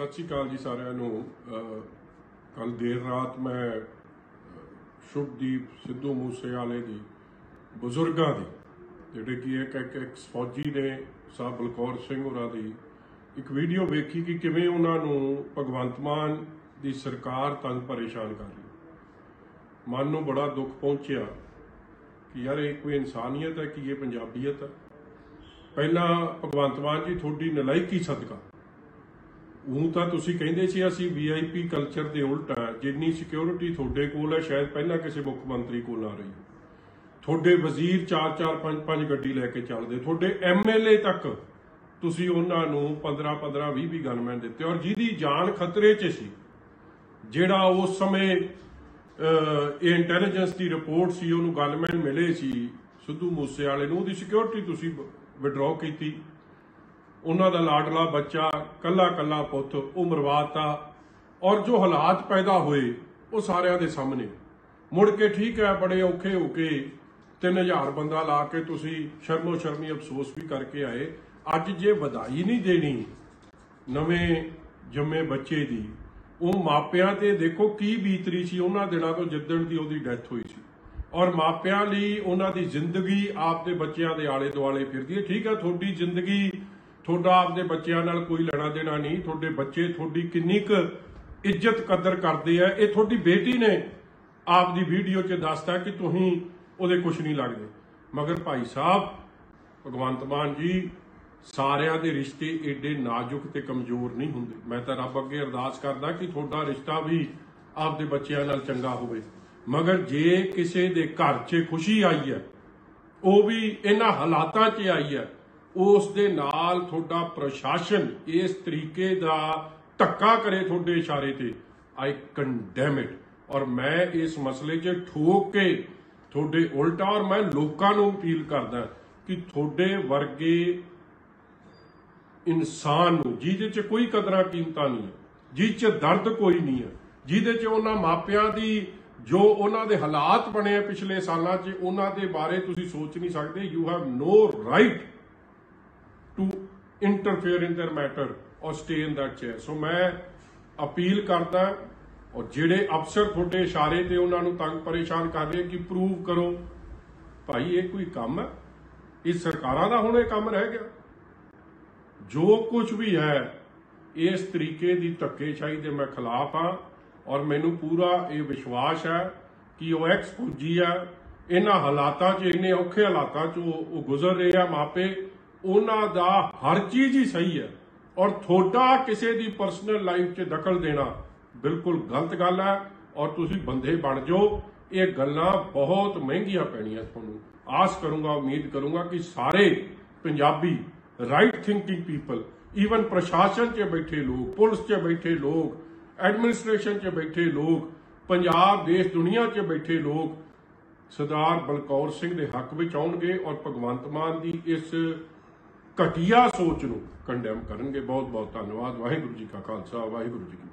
ਸਤਿ ਸ਼੍ਰੀ ਅਕਾਲ ਜੀ ਸਾਰਿਆਂ ਨੂੰ। ਕੱਲ ਦੇਰ ਰਾਤ ਮੈਂ ਸ਼ੁਭਦੀਪ ਸਿੱਧੂ ਮੂਸੇਵਾਲੇ ਦੀ, ਬਜ਼ੁਰਗਾਂ ਦੀ, ਜਿਹੜੇ ਕਿ ਇੱਕ ਇੱਕ ਇੱਕ ਫੌਜੀ ਨੇ ਸਾਹਿਬ ਬਲਕੌਰ ਸਿੰਘ ਹੋਰਾਂ ਦੀ, ਇੱਕ ਵੀਡੀਓ ਵੇਖੀ ਕਿ ਕਿਵੇਂ ਉਹਨਾਂ ਨੂੰ ਭਗਵੰਤ ਮਾਨ ਦੀ ਸਰਕਾਰ ਤੰਗ ਪਰੇਸ਼ਾਨ ਕਰ ਰਹੀ। ਮਨ ਨੂੰ ਬੜਾ ਦੁੱਖ ਪਹੁੰਚਿਆ ਕਿ ਯਾਰ ਇਹ ਕੋਈ ਇਨਸਾਨੀਅਤ ਹੈ ਕਿ ਇਹ ਪੰਜਾਬੀਅਤ ਹੈ? ਪਹਿਲਾਂ ਭਗਵੰਤ ਮਾਨ ਜੀ, ਤੁਹਾਡੀ ਨਲਾਇਕੀ ਸਦਕਾ। ਉਹ ਤਾਂ ਤੁਸੀਂ ਕਹਿੰਦੇ ਸੀ ਅਸੀਂ ਵੀਆਈਪੀ ਕਲਚਰ ਦੇ ਉਲਟ ਆ, ਜਿੰਨੀ ਸਿਕਿਉਰਿਟੀ ਤੁਹਾਡੇ ਕੋਲ ਹੈ ਸ਼ਾਇਦ ਪਹਿਲਾਂ ਕਿਸੇ ਮੁੱਖ ਮੰਤਰੀ ਕੋਲ ਨਾ ਰਹੀ। ਤੁਹਾਡੇ ਵਜ਼ੀਰ 4-4 5-5 ਗੱਡੀ ਲੈ ਕੇ ਚੱਲਦੇ, ਤੁਹਾਡੇ ਐਮਐਲਏ ਤੱਕ ਤੁਸੀਂ ਉਹਨਾਂ ਨੂੰ 15-15 20-20 ਗਨਮੈਨ ਦਿੱਤੇ। ਔਰ ਜਿਹਦੀ ਜਾਨ ਖਤਰੇ 'ਚ ਸੀ, ਜਿਹੜਾ ਉਸ ਸਮੇਂ ਇਹ ਇੰਟੈਲੀਜੈਂਸ ਦੀ ਰਿਪੋਰਟ ਸੀ, ਉਹਨੂੰ ਗਨਮੈਨ ਮਿਲੇ ਸੀ, ਸਿੱਧੂ ਮੂਸੇ ਵਾਲੇ ਨੂੰ, ਉਹਦੀ ਸਿਕਿਉਰਿਟੀ ਤੁਸੀਂ ਵਿਡਰਾਅ ਕੀਤੀ। ਉਹਨਾਂ ਦਾ ਲਾਡਲਾ ਬੱਚਾ, ਕੱਲਾ ਕੱਲਾ ਪੁੱਤ ਉਹ ਮਰਵਾਤਾ ਔਰ ਜੋ ਹਾਲਾਤ ਪੈਦਾ ਹੋਏ ਉਹ ਸਾਰਿਆਂ ਦੇ ਸਾਹਮਣੇ। ਮੁੜ ਕੇ ਠੀਕ ਹੈ, ਬੜੇ ਔਖੇ ਹੋ ਕੇ 3000 ਬੰਦਾ ਲਾ ਕੇ ਤੁਸੀਂ ਸ਼ਰਮੋ ਸ਼ਰਮੀ ਅਫਸੋਸ ਵੀ ਕਰਕੇ ਆਏ। ਅੱਜ ਜੇ ਵਧਾਈ ਨਹੀਂ ਦੇਣੀ ਨਵੇਂ ਜੰਮੇ ਬੱਚੇ ਦੀ, ਉਹ ਮਾਪਿਆਂ ਤੇ ਦੇਖੋ ਕੀ ਬੀਤਰੀ ਸੀ। ਉਹਨਾਂ ਦਿਨਾਂ ਤੋਂ ਜਿੱਦਣ ਦੀ ਉਹਦੀ ਡੈਥ ਹੋਈ ਸੀ। ਔਰ ਮਾਪਿਆਂ ਲਈ ਉਹਨਾਂ ਦੀ ਜ਼ਿੰਦਗੀ ਆਪਦੇ ਬੱਚਿਆਂ ਦੇ ਆਲੇ ਦੁਆਲੇ ਫਿਰਦੀ ਹੈ। ਠੀਕ ਹੈ, ਤੁਹਾਡੀ ਜ਼ਿੰਦਗੀ ਤੁਹਾਡਾ ਆਪਦੇ ਬੱਚਿਆਂ ਨਾਲ ਕੋਈ ਲੈਣਾ ਦੇਣਾ ਨਹੀਂ, ਤੁਹਾਡੇ ਬੱਚੇ ਤੁਹਾਡੀ ਕਿੰਨੀ ਕੁ ਇੱਜ਼ਤ ਕਦਰ ਕਰਦੇ ਆ, ਇਹ ਤੁਹਾਡੀ ਬੇਟੀ ਨੇ ਆਪਦੀ ਵੀਡੀਓ 'ਚ ਦੱਸਤਾ ਕਿ ਤੁਸੀਂ ਉਹਦੇ ਕੁਝ ਨਹੀਂ ਲੱਗਦੇ। ਮਗਰ ਭਾਈ ਸਾਹਿਬ, ਭਗਵੰਤ ਮਾਨ ਜੀ, ਸਾਰਿਆਂ ਦੇ ਰਿਸ਼ਤੇ ਏਡੇ ਨਾਜ਼ੁਕ ਤੇ ਕਮਜ਼ੋਰ ਨਹੀਂ ਹੁੰਦੇ। ਮੈਂ ਤਾਂ ਰੱਬ ਅੱਗੇ ਅਰਦਾਸ ਕਰਦਾ ਕਿ ਤੁਹਾਡਾ ਰਿਸ਼ਤਾ ਵੀ ਆਪਦੇ ਬੱਚਿਆਂ ਨਾਲ ਚੰਗਾ ਹੋਵੇ। ਮਗਰ ਜੇ ਕਿਸੇ ਦੇ ਘਰ 'ਚ ਖੁਸ਼ੀ ਆਈ ਹੈ, ਉਹ ਵੀ ਇਹਨਾਂ ਹਾਲਾਤਾਂ 'ਚ ਆਈ ਹੈ ਉਸ ਦੇ ਨਾਲ ਤੁਹਾਡਾ ਪ੍ਰਸ਼ਾਸਨ ਇਸ ਤਰੀਕੇ ਦਾ ਧੱਕਾ ਕਰੇ ਤੁਹਾਡੇ ਇਸ਼ਾਰੇ ਤੇ। ਆਈ ਕੰਡੈਮ ਇਟ ਔਰ ਮੈਂ ਇਸ ਮਸਲੇ 'ਚ ਠੋਕ ਕੇ ਤੁਹਾਡੇ ਉਲਟਾ ਔਰ ਮੈਂ ਲੋਕਾਂ ਨੂੰ ਅਪੀਲ ਕਰਦਾ ਕਿ ਤੁਹਾਡੇ ਵਰਗੇ ਇਨਸਾਨ ਨੂੰ, ਜਿਹਦੇ 'ਚ ਕੋਈ ਕਦਰਾਂ ਕੀਮਤਾਂ ਨਹੀਂ ਹੈ, ਜਿਹਦੇ 'ਚ ਦਰਦ ਕੋਈ ਨਹੀਂ ਹੈ, ਜਿਹਦੇ 'ਚ ਉਹਨਾਂ ਮਾਪਿਆਂ ਦੀ ਜੋ ਉਹਨਾਂ ਦੇ ਹਾਲਾਤ ਬਣੇ ਆ ਪਿਛਲੇ ਸਾਲਾਂ 'ਚ, ਉਹਨਾਂ ਦੇ ਬਾਰੇ ਤੁਸੀਂ ਸੋਚ ਨਹੀਂ ਸਕਦੇ। You have no right interfere in their matter or stay in that chair. So ਮੈਂ ਅਪੀਲ ਕਰਦਾ ਔਰ ਜਿਹੜੇ ਅਫਸਰ ਤੁਹਾਡੇ ਇਸ਼ਾਰੇ ਤੇ ਉਹਨਾਂ ਨੂੰ ਤੰਗ ਪਰੇਸ਼ਾਨ ਕਰ ਰਹੇ ਕਿ ਪ੍ਰੂਵ ਕਰੋ ਭਾਈ ਇਹ ਕੋਈ ਕੰਮ ਹੈ ਇਹ ਸਰਕਾਰਾਂ ਦਾ ਹੁਣ ਕੰਮ ਰਹਿ ਗਿਆ ਜੋ ਕੁਝ ਵੀ ਹੈ ਇਸ ਤਰੀਕੇ ਦੀ ਧੱਕੇਸ਼ਾਹੀ ਦੇ ਮੈਂ ਖਿਲਾਫ ਹਾਂ ਔਰ ਮੈਨੂੰ ਪੂਰਾ ਇਹ ਵਿਸ਼ਵਾਸ ਹੈ ਕਿ ਉਹ ਐਕਸ ਪੂਜੀ ਆ ਇਹਨਾਂ ਹਾਲਾਤਾਂ 'ਚ ਇੰਨੇ ਔਖੇ ਹਾਲਾਤਾਂ 'ਚ ਉਹ ਗੁਜ਼ਰ ਰਹੇ ਆ ਮਾਪੇ ਉਹਨਾਂ ਦਾ ਹਰ ਚੀਜ਼ ਹੀ ਸਹੀ ਹੈ। ਔਰ ਤੁਹਾਡਾ ਕਿਸੇ ਦੀ ਪਰਸਨਲ ਲਾਈਫ 'ਚ ਦਖਲ ਦੇਣਾ ਬਿਲਕੁਲ ਗਲਤ ਗੱਲ ਹੈ। ਔਰ ਤੁਸੀਂ ਬੰਦੇ ਬਣ ਜਾਓ। ਇਹ ਗੱਲਾਂ ਬਹੁਤ ਮਹਿੰਗੀਆਂ ਪੈਣੀਆਂ ਤੁਹਾਨੂੰ। ਆਸ ਕਰੂੰਗਾ, ਉਮੀਦ ਕਰੂੰਗਾ ਕਿ ਸਾਰੇ Punjabi right thinking people even ਪ੍ਰਸ਼ਾਸਨ 'ਚ ਬੈਠੇ ਲੋਕ, ਪੁਲਿਸ 'ਚ ਬੈਠੇ ਲੋਕ ਐਡਮਿਨਿਸਟ੍ਰੇਸ਼ਨ 'ਚ ਬੈਠੇ ਲੋਕ, ਪੰਜਾਬ, ਦੇਸ਼, ਦੁਨੀਆ 'ਚ ਬੈਠੇ ਲੋਕ, ਸਰਦਾਰ ਬਲਕੌਰ ਸਿੰਘ ਦੇ ਹੱਕ ਵਿੱਚ ਆਉਣਗੇ। ਔਰ ਭਗਵੰਤ ਮਾਨ ਦੀ ਇਸ ਘਟੀਆ ਸੋਚ ਨੂੰ ਕੰਡੈਮ ਕਰਨਗੇ। ਬਹੁਤ ਬਹੁਤ ਧੰਨਵਾਦ। ਵਾਹਿਗੁਰੂ ਜੀ ਕਾ ਖਾਲਸਾ, ਵਾਹਿਗੁਰੂ ਜੀ ਕੀ